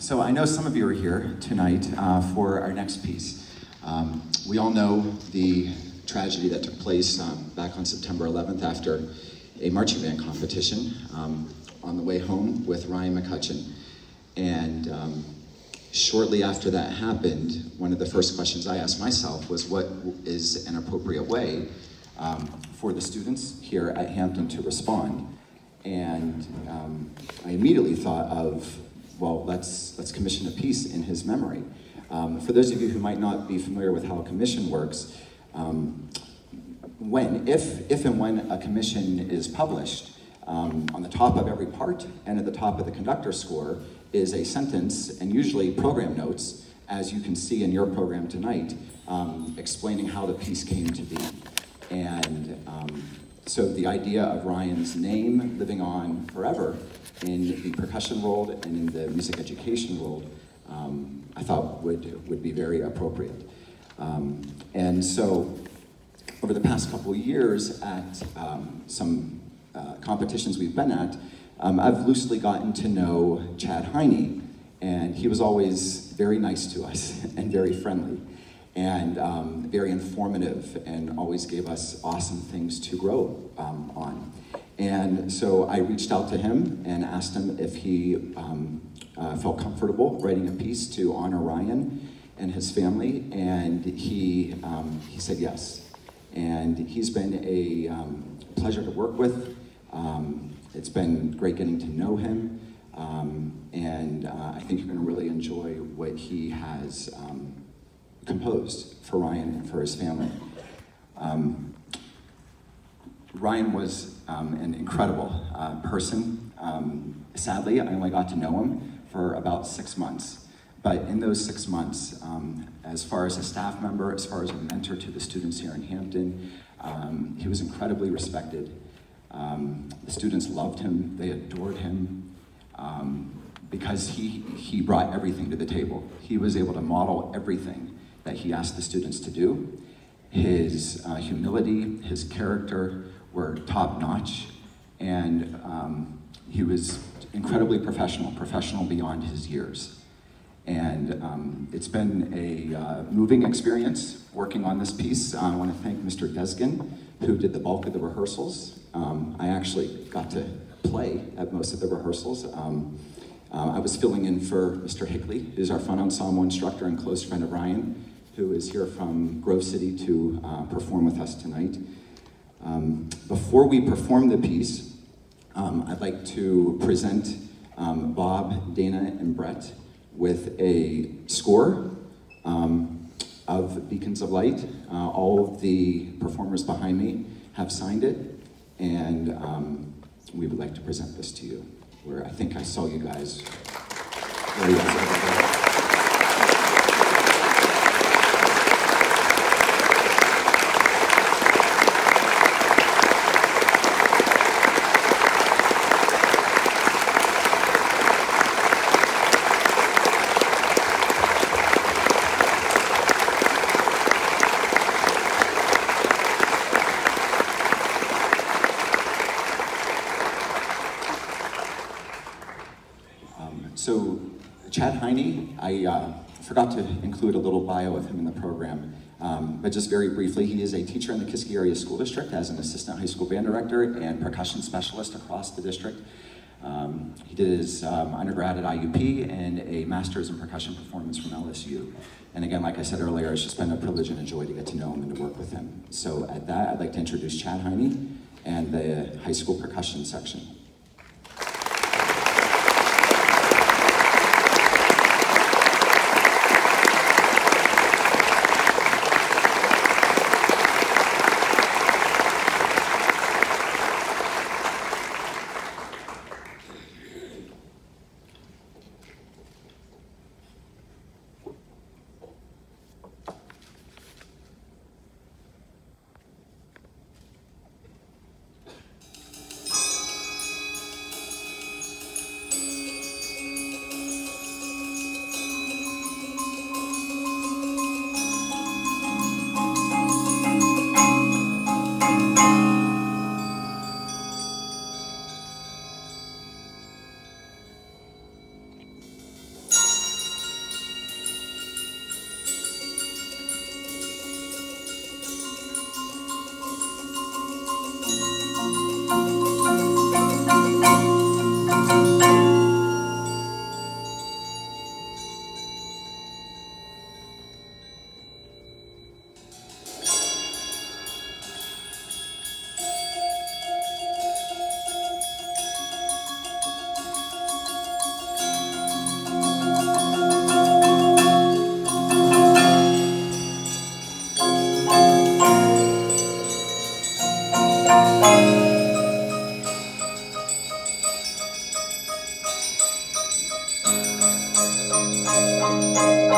So I know some of you are here tonight uh, for our next piece. Um, we all know the tragedy that took place um, back on September 11th after a marching band competition um, on the way home with Ryan McCutcheon. And um, shortly after that happened, one of the first questions I asked myself was what is an appropriate way um, for the students here at Hampton to respond? And um, I immediately thought of, well, let's, let's commission a piece in his memory. Um, for those of you who might not be familiar with how a commission works, um, when, if, if and when a commission is published, um, on the top of every part and at the top of the conductor score is a sentence and usually program notes, as you can see in your program tonight, um, explaining how the piece came to be. And um, so the idea of Ryan's name living on forever in the percussion world and in the music education world, um, I thought would, would be very appropriate. Um, and so over the past couple years at um, some uh, competitions we've been at, um, I've loosely gotten to know Chad Heine, and he was always very nice to us and very friendly and um, very informative and always gave us awesome things to grow um, on. And so I reached out to him and asked him if he um, uh, felt comfortable writing a piece to honor Ryan and his family, and he, um, he said yes. And he's been a um, pleasure to work with. Um, it's been great getting to know him, and uh, I think you're going to really enjoy what he has composed for Ryan and for his family. Um, Ryan was um, an incredible uh, person. Um, sadly, I only got to know him for about six months. But in those six months, um, as far as a staff member, as far as a mentor to the students here in Hampton, um, he was incredibly respected. Um, the students loved him, they adored him, because he, he brought everything to the table. He was able to model everything that he asked the students to do. His uh, humility, his character were top notch, and um, he was incredibly professional, professional beyond his years. And um, it's been a uh, moving experience working on this piece. I want to thank Mr. Desgin, who did the bulk of the rehearsals. Um, I actually got to play at most of the rehearsals. Um, uh, I was filling in for Mr. Hickley, who's our front ensemble instructor and close friend of Ryan who is here from Grove City to uh, perform with us tonight. Um, before we perform the piece, um, I'd like to present um, Bob, Dana, and Brett with a score um, of Beacons of Light. Uh, all of the performers behind me have signed it, and um, we would like to present this to you, where I think I saw you guys. I uh, forgot to include a little bio of him in the program, um, but just very briefly, he is a teacher in the Kiski Area School District as an assistant high school band director and percussion specialist across the district. Um, he did his um, undergrad at IUP and a master's in percussion performance from LSU. And again, like I said earlier, it's just been a privilege and a joy to get to know him and to work with him. So at that, I'd like to introduce Chad Heine and the high school percussion section.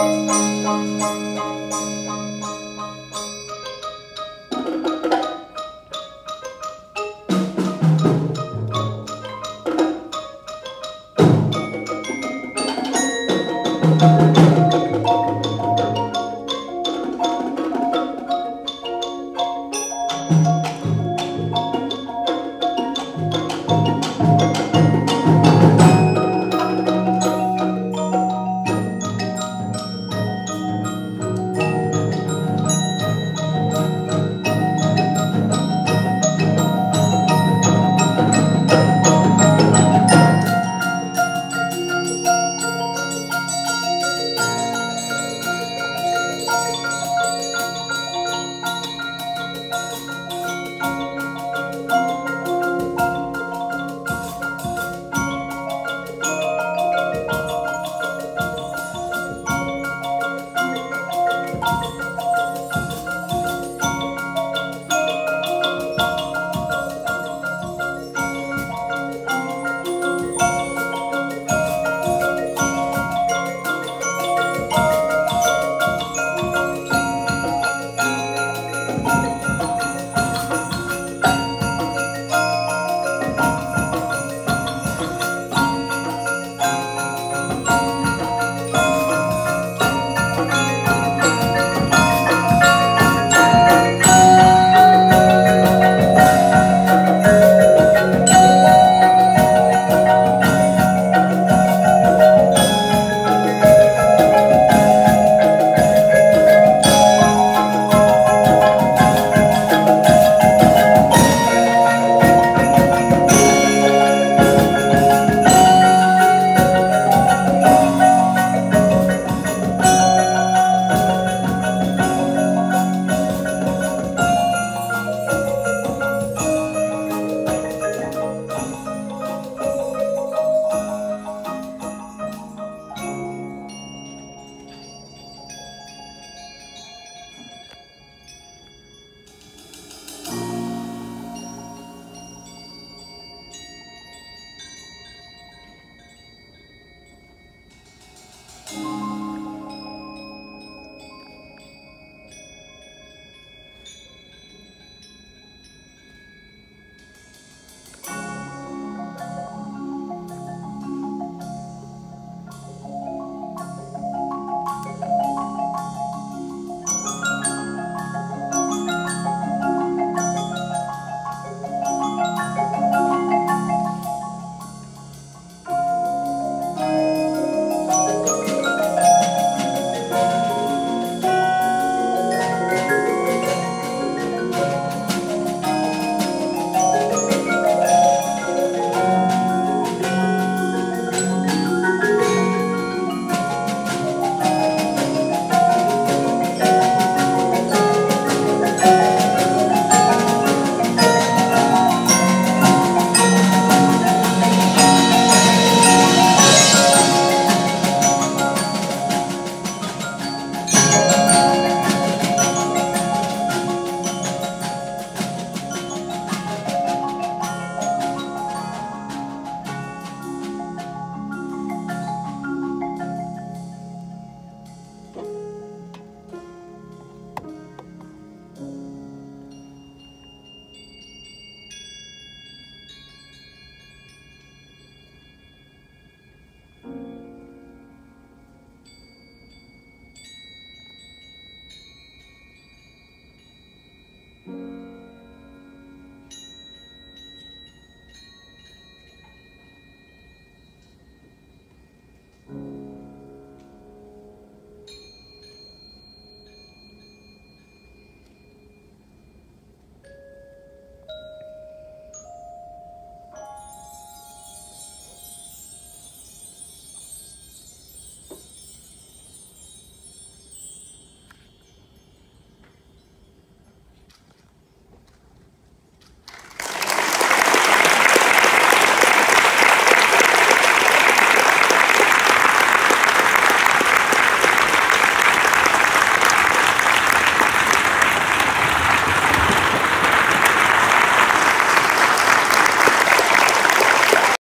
Thank